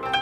Bye.